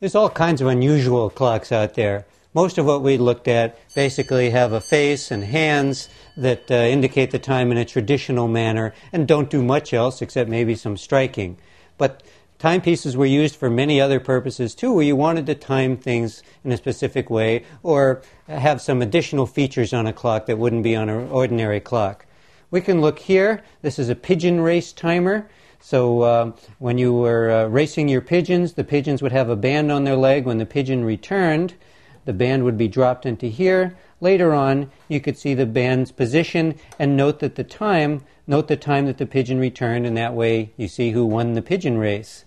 There's all kinds of unusual clocks out there. Most of what we looked at basically have a face and hands that uh, indicate the time in a traditional manner and don't do much else except maybe some striking. But timepieces were used for many other purposes too, where you wanted to time things in a specific way or have some additional features on a clock that wouldn't be on an ordinary clock. We can look here. This is a pigeon race timer. So uh, when you were uh, racing your pigeons, the pigeons would have a band on their leg. When the pigeon returned, the band would be dropped into here. Later on, you could see the band's position and note that the time, note the time that the pigeon returned, and that way you see who won the pigeon race.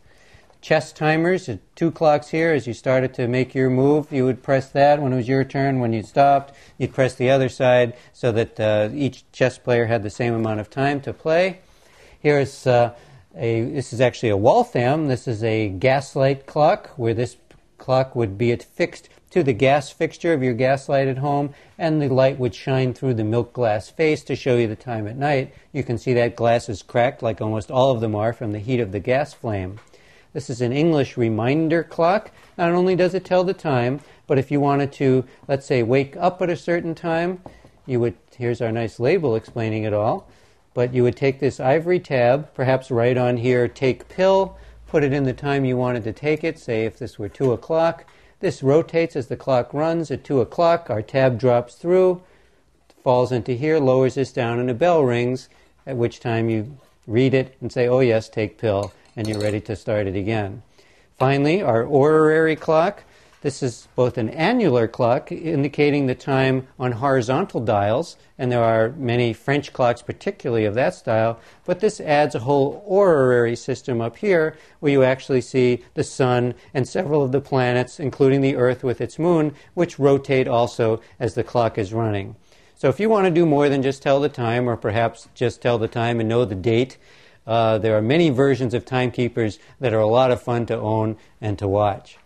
Chess timers, two clocks here. As you started to make your move, you would press that when it was your turn. When you stopped, you'd press the other side so that uh, each chess player had the same amount of time to play. Here's uh, a, this is actually a Waltham. This is a gaslight clock where this clock would be fixed to the gas fixture of your gas light at home, and the light would shine through the milk glass face to show you the time at night. You can see that glass is cracked, like almost all of them are, from the heat of the gas flame. This is an English reminder clock. Not only does it tell the time, but if you wanted to, let's say, wake up at a certain time, you would, here's our nice label explaining it all. But you would take this ivory tab, perhaps write on here, take pill, put it in the time you wanted to take it, say if this were 2 o'clock. This rotates as the clock runs. At 2 o'clock, our tab drops through, falls into here, lowers this down, and a bell rings, at which time you read it and say, oh yes, take pill, and you're ready to start it again. Finally, our orrery clock. This is both an annular clock indicating the time on horizontal dials, and there are many French clocks, particularly of that style, but this adds a whole orrery system up here where you actually see the sun and several of the planets, including the Earth with its moon, which rotate also as the clock is running. So if you want to do more than just tell the time, or perhaps just tell the time and know the date, uh, there are many versions of timekeepers that are a lot of fun to own and to watch.